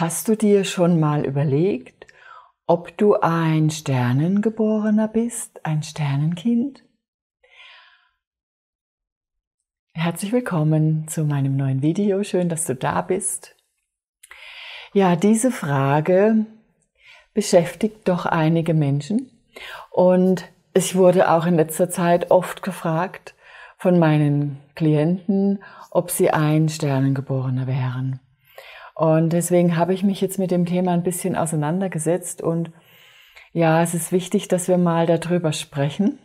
Hast du dir schon mal überlegt, ob du ein Sternengeborener bist, ein Sternenkind? Herzlich willkommen zu meinem neuen Video. Schön, dass du da bist. Ja, diese Frage beschäftigt doch einige Menschen und ich wurde auch in letzter Zeit oft gefragt von meinen Klienten, ob sie ein Sternengeborener wären. Und deswegen habe ich mich jetzt mit dem Thema ein bisschen auseinandergesetzt und ja, es ist wichtig, dass wir mal darüber sprechen.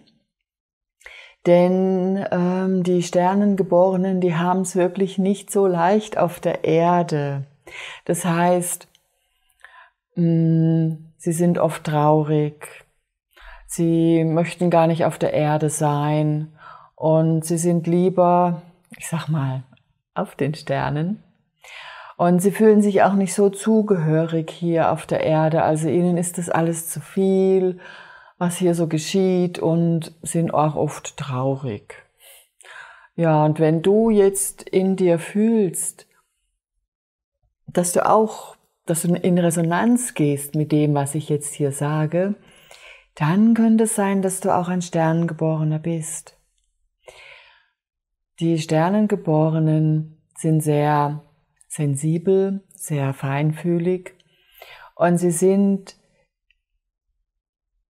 Denn ähm, die Sternengeborenen, die haben es wirklich nicht so leicht auf der Erde. Das heißt, mh, mm, sie sind oft traurig, sie möchten gar nicht auf der Erde sein und sie sind lieber, ich sag mal, auf den Sternen. Und sie fühlen sich auch nicht so zugehörig hier auf der Erde. Also ihnen ist das alles zu viel, was hier so geschieht und sind auch oft traurig. Ja, und wenn du jetzt in dir fühlst, dass du auch, dass du in Resonanz gehst mit dem, was ich jetzt hier sage, dann könnte es sein, dass du auch ein Sternengeborener bist. Die Sternengeborenen sind sehr sensibel, sehr feinfühlig und sie sind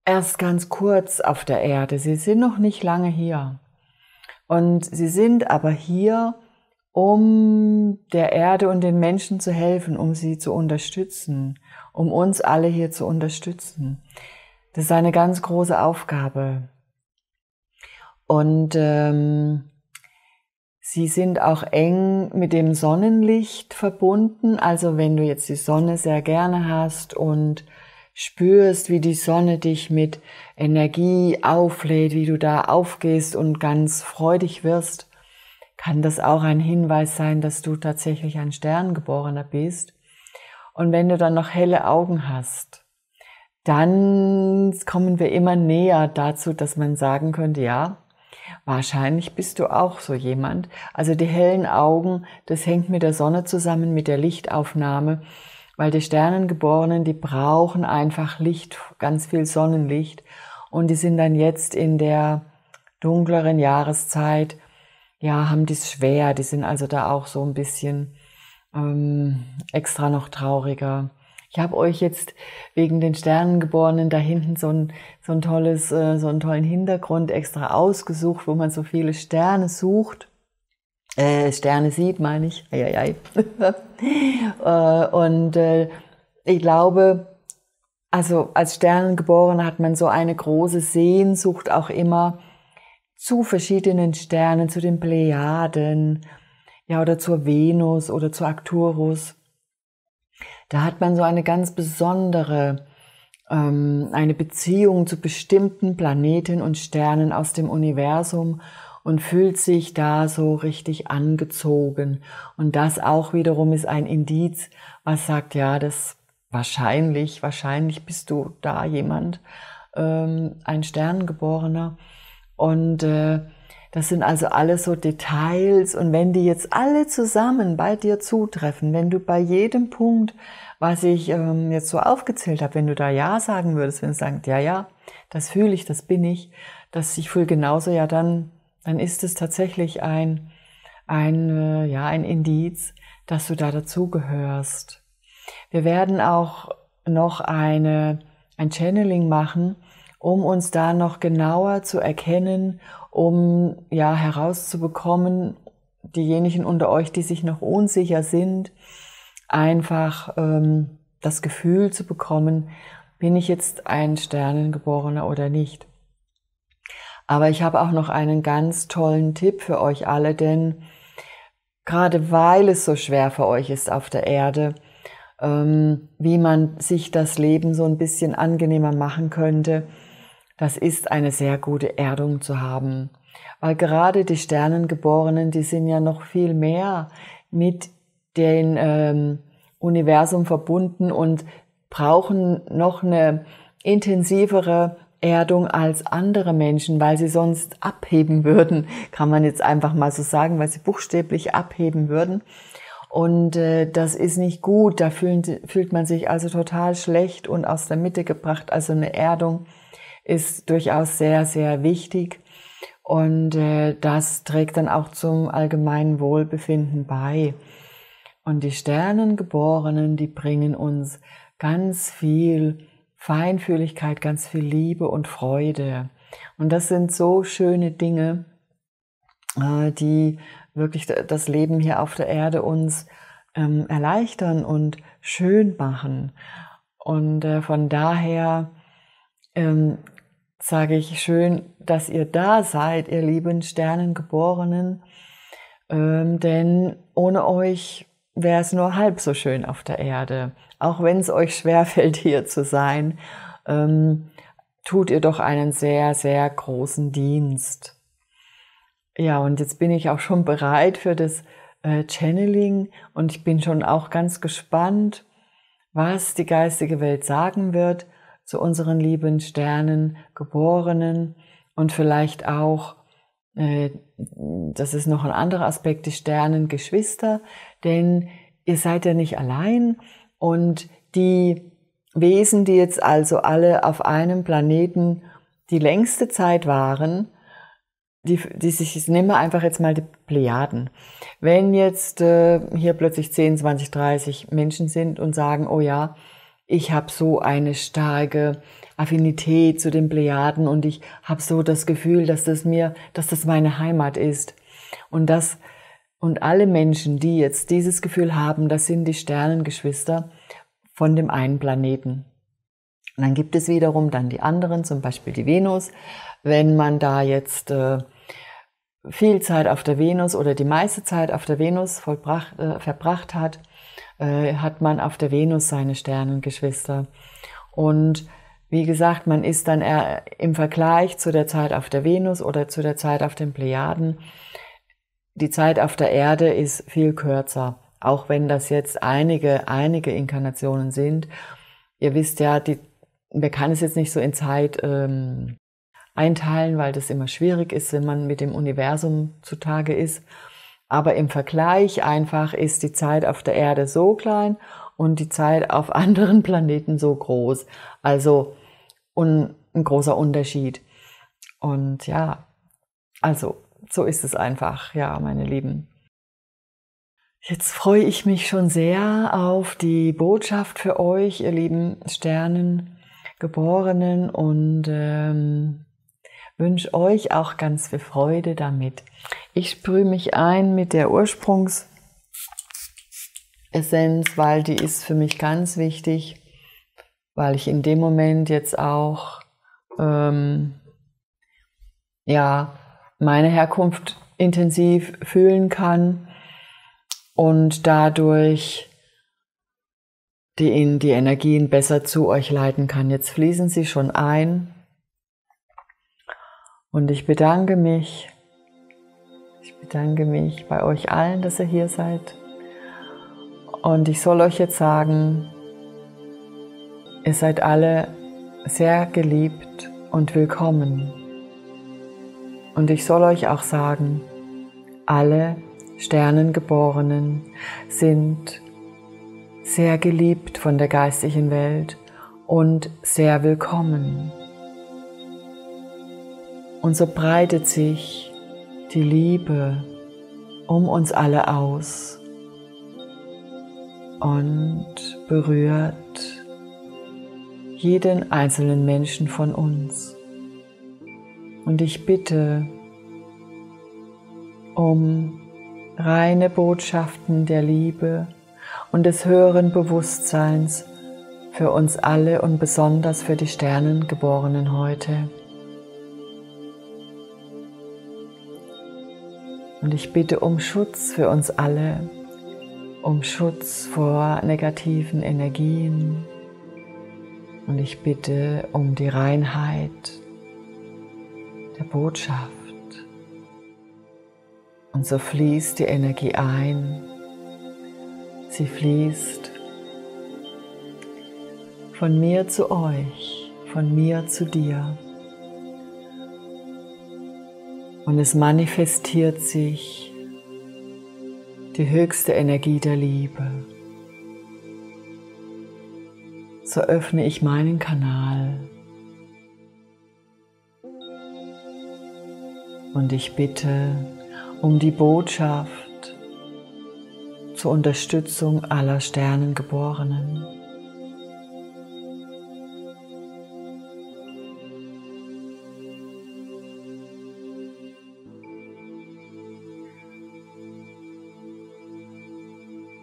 erst ganz kurz auf der Erde. Sie sind noch nicht lange hier. Und sie sind aber hier, um der Erde und den Menschen zu helfen, um sie zu unterstützen, um uns alle hier zu unterstützen. Das ist eine ganz große Aufgabe. Und ähm, Sie sind auch eng mit dem Sonnenlicht verbunden. Also wenn du jetzt die Sonne sehr gerne hast und spürst, wie die Sonne dich mit Energie auflädt, wie du da aufgehst und ganz freudig wirst, kann das auch ein Hinweis sein, dass du tatsächlich ein Sterngeborener bist. Und wenn du dann noch helle Augen hast, dann kommen wir immer näher dazu, dass man sagen könnte, ja, Wahrscheinlich bist du auch so jemand. Also die hellen Augen, das hängt mit der Sonne zusammen, mit der Lichtaufnahme, weil die Sternengeborenen, die brauchen einfach Licht, ganz viel Sonnenlicht und die sind dann jetzt in der dunkleren Jahreszeit, ja, haben es schwer, die sind also da auch so ein bisschen ähm, extra noch trauriger. Ich habe euch jetzt wegen den Sternengeborenen da hinten so ein, so ein tolles, äh, so einen tollen Hintergrund extra ausgesucht, wo man so viele Sterne sucht. Äh, Sterne sieht, meine ich. Eieiei. äh, und äh, ich glaube, also als Sternengeborener hat man so eine große Sehnsucht auch immer zu verschiedenen Sternen, zu den Plejaden, ja, oder zur Venus oder zu Arcturus. Da hat man so eine ganz besondere, ähm, eine Beziehung zu bestimmten Planeten und Sternen aus dem Universum und fühlt sich da so richtig angezogen. Und das auch wiederum ist ein Indiz, was sagt, ja, das wahrscheinlich, wahrscheinlich bist du da jemand, ähm, ein Sternengeborener. Und äh, das sind also alles so Details und wenn die jetzt alle zusammen bei dir zutreffen, wenn du bei jedem Punkt, was ich ähm, jetzt so aufgezählt habe, wenn du da Ja sagen würdest, wenn du sagst, ja, ja, das fühle ich, das bin ich, das ich fühle genauso, ja, dann, dann ist es tatsächlich ein, ein, äh, ja, ein Indiz, dass du da dazugehörst. Wir werden auch noch eine, ein Channeling machen, um uns da noch genauer zu erkennen, um ja herauszubekommen, diejenigen unter euch, die sich noch unsicher sind, einfach ähm, das Gefühl zu bekommen, bin ich jetzt ein Sternengeborener oder nicht. Aber ich habe auch noch einen ganz tollen Tipp für euch alle, denn gerade weil es so schwer für euch ist auf der Erde, ähm, wie man sich das Leben so ein bisschen angenehmer machen könnte, das ist eine sehr gute Erdung zu haben. Weil gerade die Sternengeborenen, die sind ja noch viel mehr mit dem ähm, Universum verbunden und brauchen noch eine intensivere Erdung als andere Menschen, weil sie sonst abheben würden, kann man jetzt einfach mal so sagen, weil sie buchstäblich abheben würden. Und äh, das ist nicht gut, da fühlt, fühlt man sich also total schlecht und aus der Mitte gebracht. Also eine Erdung ist durchaus sehr, sehr wichtig. Und äh, das trägt dann auch zum allgemeinen Wohlbefinden bei. Und die Sternengeborenen, die bringen uns ganz viel Feinfühligkeit, ganz viel Liebe und Freude. Und das sind so schöne Dinge, äh, die wirklich das Leben hier auf der Erde uns ähm, erleichtern und schön machen. Und äh, von daher ähm, sage ich schön, dass ihr da seid, ihr lieben Sternengeborenen, ähm, denn ohne euch wäre es nur halb so schön auf der Erde. Auch wenn es euch schwerfällt, hier zu sein, ähm, tut ihr doch einen sehr, sehr großen Dienst. Ja, und jetzt bin ich auch schon bereit für das äh, Channeling und ich bin schon auch ganz gespannt, was die geistige Welt sagen wird zu unseren lieben Sternen, Geborenen und vielleicht auch äh, das ist noch ein anderer Aspekt, die Sternengeschwister, denn ihr seid ja nicht allein und die Wesen, die jetzt also alle auf einem Planeten die längste Zeit waren, die, die sich, ich nehme einfach jetzt mal die Plejaden. Wenn jetzt äh, hier plötzlich 10, 20, 30 Menschen sind und sagen, oh ja, ich habe so eine starke Affinität zu den Plejaden und ich habe so das Gefühl, dass das mir, dass das meine Heimat ist. Und das und alle Menschen, die jetzt dieses Gefühl haben, das sind die Sternengeschwister von dem einen Planeten. Und dann gibt es wiederum dann die anderen, zum Beispiel die Venus. Wenn man da jetzt äh, viel Zeit auf der Venus oder die meiste Zeit auf der Venus vollbracht, äh, verbracht hat, äh, hat man auf der Venus seine Sternengeschwister. Und wie gesagt, man ist dann eher im Vergleich zu der Zeit auf der Venus oder zu der Zeit auf den Plejaden, die Zeit auf der Erde ist viel kürzer, auch wenn das jetzt einige, einige Inkarnationen sind. Ihr wisst ja, die, man kann es jetzt nicht so in Zeit ähm, einteilen, weil das immer schwierig ist, wenn man mit dem Universum zutage ist. Aber im Vergleich einfach ist die Zeit auf der Erde so klein und die Zeit auf anderen Planeten so groß. Also un, ein großer Unterschied. Und ja, also so ist es einfach, ja, meine Lieben. Jetzt freue ich mich schon sehr auf die Botschaft für euch, ihr lieben Sternengeborenen, und ähm, wünsche euch auch ganz viel Freude damit. Ich sprühe mich ein mit der Ursprungs Essenz, weil die ist für mich ganz wichtig, weil ich in dem Moment jetzt auch ähm, ja meine Herkunft intensiv fühlen kann und dadurch die, die Energien besser zu euch leiten kann. Jetzt fließen sie schon ein und ich bedanke mich, ich bedanke mich bei euch allen, dass ihr hier seid. Und ich soll euch jetzt sagen, ihr seid alle sehr geliebt und willkommen. Und ich soll euch auch sagen, alle Sternengeborenen sind sehr geliebt von der geistigen Welt und sehr willkommen. Und so breitet sich die Liebe um uns alle aus und berührt jeden einzelnen Menschen von uns. Und ich bitte um reine Botschaften der Liebe und des höheren Bewusstseins für uns alle und besonders für die Sternengeborenen heute. Und ich bitte um Schutz für uns alle um Schutz vor negativen Energien und ich bitte um die Reinheit der Botschaft. Und so fließt die Energie ein, sie fließt von mir zu euch, von mir zu dir. Und es manifestiert sich die höchste Energie der Liebe. So öffne ich meinen Kanal und ich bitte um die Botschaft zur Unterstützung aller Sternengeborenen.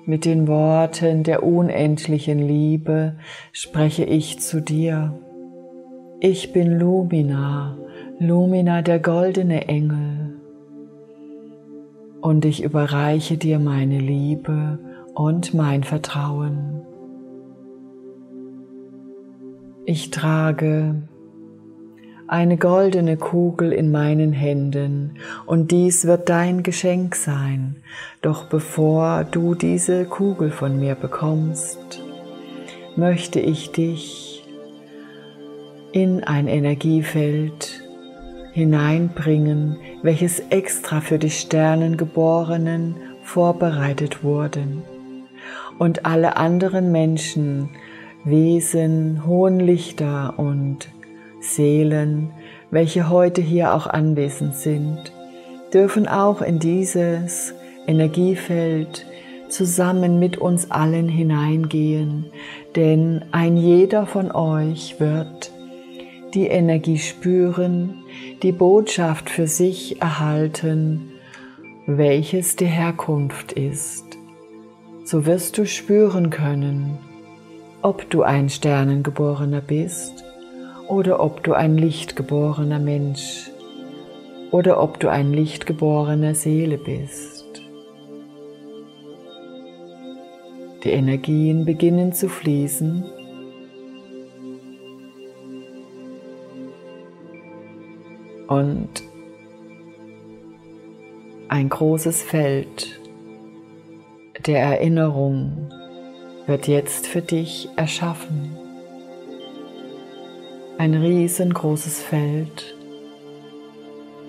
Mit den Worten der unendlichen Liebe spreche ich zu dir. Ich bin Lumina, Lumina der goldene Engel. Und ich überreiche dir meine Liebe und mein Vertrauen. Ich trage eine goldene Kugel in meinen Händen und dies wird dein Geschenk sein. Doch bevor du diese Kugel von mir bekommst, möchte ich dich in ein Energiefeld hineinbringen, welches extra für die Sternengeborenen vorbereitet wurden. Und alle anderen Menschen, Wesen, hohen Lichter und Seelen, welche heute hier auch anwesend sind, dürfen auch in dieses Energiefeld zusammen mit uns allen hineingehen, denn ein jeder von euch wird die Energie spüren, die Botschaft für sich erhalten, welches die Herkunft ist. So wirst du spüren können, ob du ein Sternengeborener bist oder ob du ein lichtgeborener Mensch oder ob du ein lichtgeborene Seele bist. Die Energien beginnen zu fließen. Und ein großes Feld der Erinnerung wird jetzt für dich erschaffen ein riesengroßes Feld.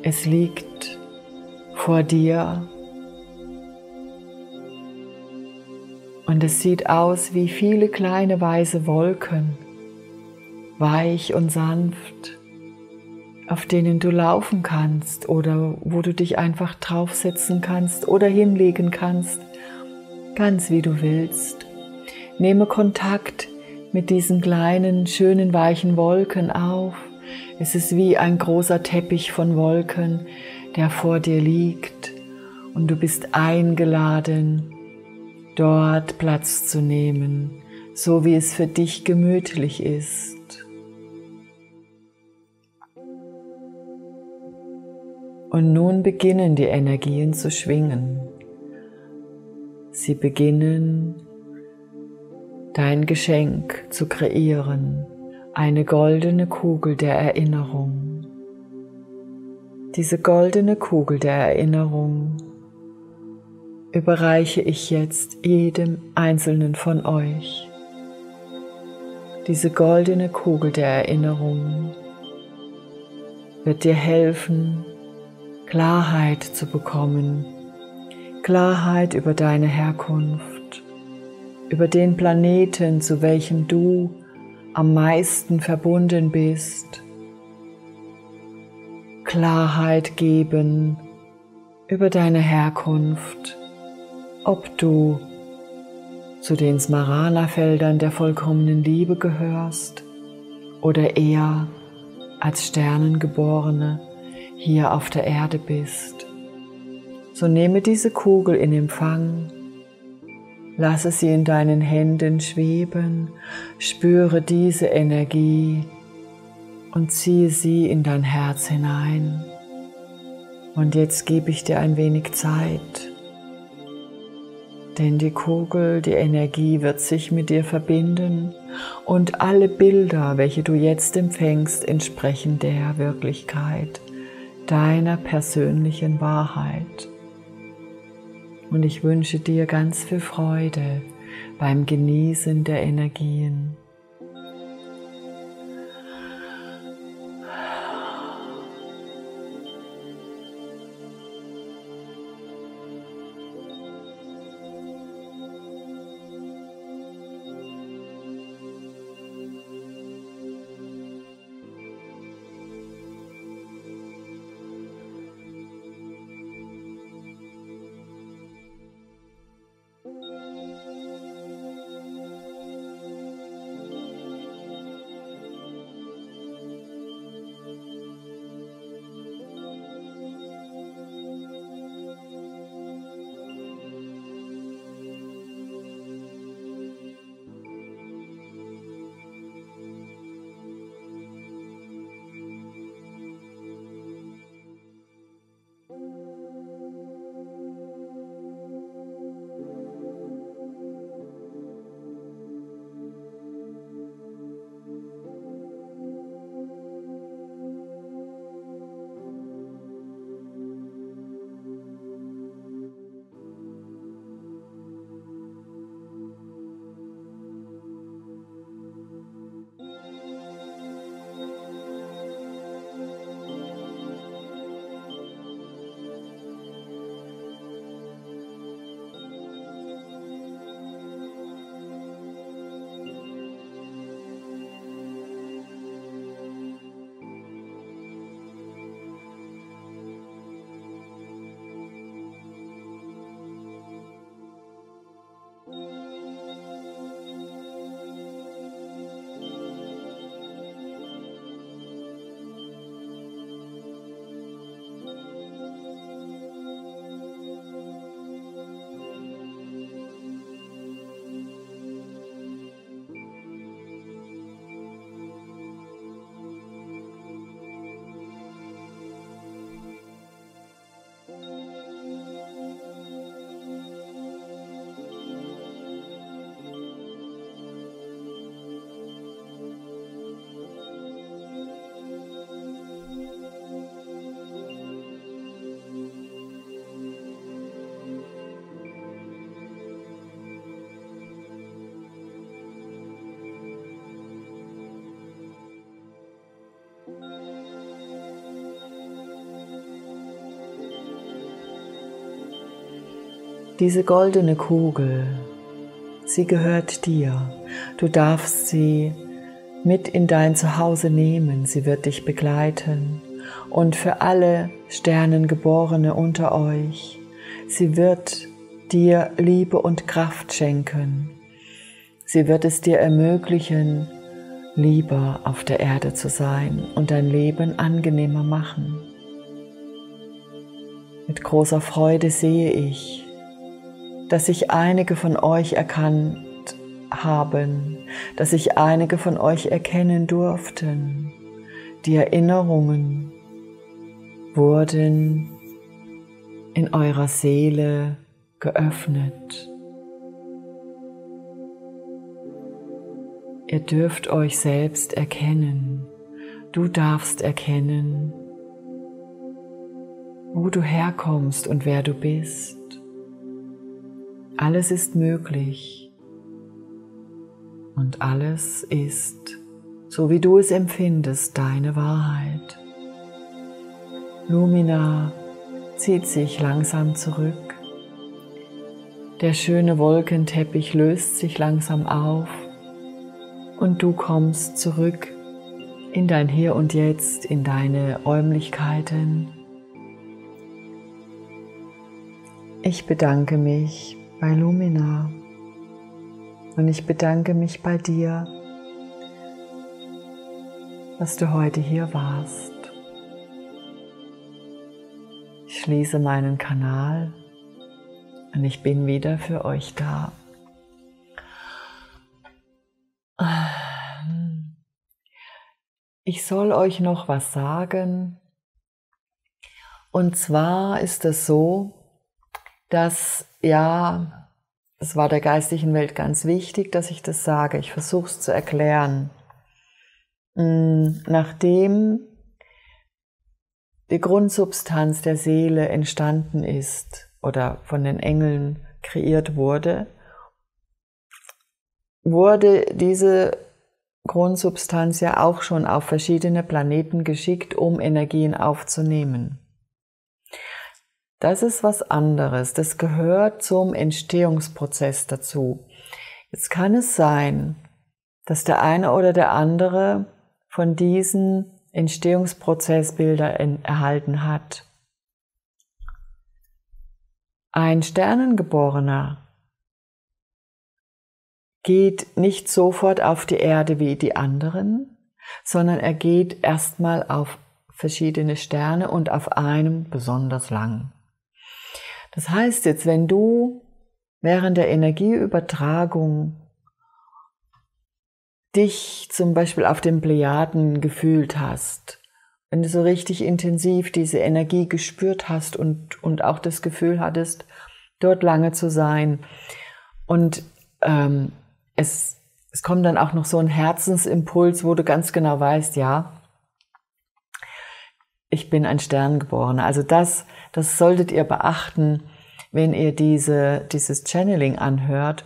Es liegt vor dir und es sieht aus wie viele kleine weiße Wolken, weich und sanft, auf denen du laufen kannst oder wo du dich einfach draufsetzen kannst oder hinlegen kannst, ganz wie du willst. Nehme Kontakt mit diesen kleinen, schönen, weichen Wolken auf. Es ist wie ein großer Teppich von Wolken, der vor dir liegt und du bist eingeladen, dort Platz zu nehmen, so wie es für dich gemütlich ist. Und nun beginnen die Energien zu schwingen. Sie beginnen dein Geschenk zu kreieren, eine goldene Kugel der Erinnerung. Diese goldene Kugel der Erinnerung überreiche ich jetzt jedem einzelnen von euch. Diese goldene Kugel der Erinnerung wird dir helfen, Klarheit zu bekommen, Klarheit über deine Herkunft, über den Planeten, zu welchem du am meisten verbunden bist. Klarheit geben über deine Herkunft, ob du zu den Smarana-Feldern der vollkommenen Liebe gehörst oder eher als Sternengeborene hier auf der Erde bist. So nehme diese Kugel in Empfang Lasse sie in deinen Händen schweben, spüre diese Energie und ziehe sie in dein Herz hinein. Und jetzt gebe ich dir ein wenig Zeit, denn die Kugel, die Energie wird sich mit dir verbinden und alle Bilder, welche du jetzt empfängst, entsprechen der Wirklichkeit, deiner persönlichen Wahrheit. Und ich wünsche dir ganz viel Freude beim Genießen der Energien. Diese goldene Kugel, sie gehört dir. Du darfst sie mit in dein Zuhause nehmen. Sie wird dich begleiten. Und für alle Sternengeborene unter euch, sie wird dir Liebe und Kraft schenken. Sie wird es dir ermöglichen, lieber auf der Erde zu sein und dein Leben angenehmer machen. Mit großer Freude sehe ich, dass sich einige von euch erkannt haben, dass sich einige von euch erkennen durften. Die Erinnerungen wurden in eurer Seele geöffnet. Ihr dürft euch selbst erkennen. Du darfst erkennen, wo du herkommst und wer du bist. Alles ist möglich und alles ist, so wie du es empfindest, deine Wahrheit. Lumina zieht sich langsam zurück. Der schöne Wolkenteppich löst sich langsam auf und du kommst zurück in dein Hier und Jetzt, in deine Räumlichkeiten. Ich bedanke mich bei Lumina und ich bedanke mich bei dir, dass du heute hier warst. Ich schließe meinen Kanal und ich bin wieder für euch da. Ich soll euch noch was sagen. Und zwar ist es so, dass ja, es war der geistigen Welt ganz wichtig, dass ich das sage. Ich versuche es zu erklären. Hm, nachdem die Grundsubstanz der Seele entstanden ist oder von den Engeln kreiert wurde, wurde diese Grundsubstanz ja auch schon auf verschiedene Planeten geschickt, um Energien aufzunehmen. Das ist was anderes. Das gehört zum Entstehungsprozess dazu. Jetzt kann es sein, dass der eine oder der andere von diesen Entstehungsprozessbilder erhalten hat. Ein Sternengeborener geht nicht sofort auf die Erde wie die anderen, sondern er geht erstmal auf verschiedene Sterne und auf einem besonders lang. Das heißt jetzt, wenn du während der Energieübertragung dich zum Beispiel auf den Plejaden gefühlt hast, wenn du so richtig intensiv diese Energie gespürt hast und, und auch das Gefühl hattest, dort lange zu sein und ähm, es, es kommt dann auch noch so ein Herzensimpuls, wo du ganz genau weißt, ja, ich bin ein Sterngeborener. Also das, das solltet ihr beachten, wenn ihr diese, dieses Channeling anhört.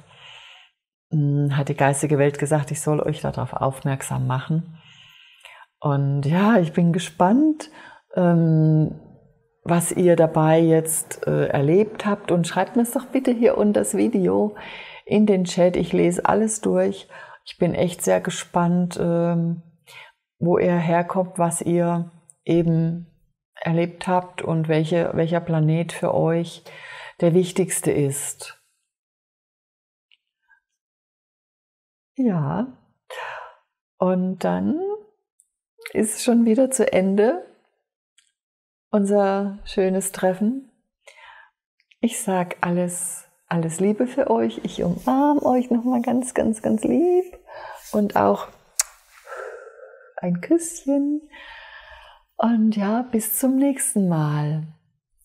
Hm, hat die geistige Welt gesagt, ich soll euch darauf aufmerksam machen. Und ja, ich bin gespannt, ähm, was ihr dabei jetzt äh, erlebt habt. Und schreibt mir es doch bitte hier unter das Video in den Chat. Ich lese alles durch. Ich bin echt sehr gespannt, ähm, wo ihr herkommt, was ihr eben erlebt habt und welche, welcher Planet für euch der wichtigste ist. Ja, und dann ist schon wieder zu Ende unser schönes Treffen. Ich sage alles alles Liebe für euch. Ich umarme euch nochmal ganz, ganz, ganz lieb. Und auch ein Küsschen. Und ja, bis zum nächsten Mal.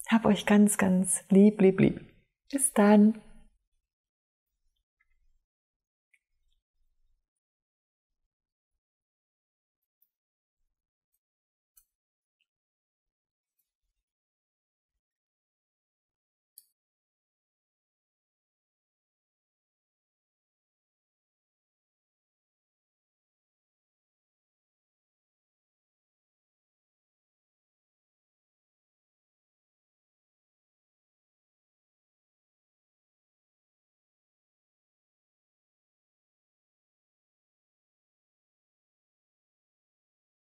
Hab euch ganz, ganz lieb, lieb, lieb. Bis dann.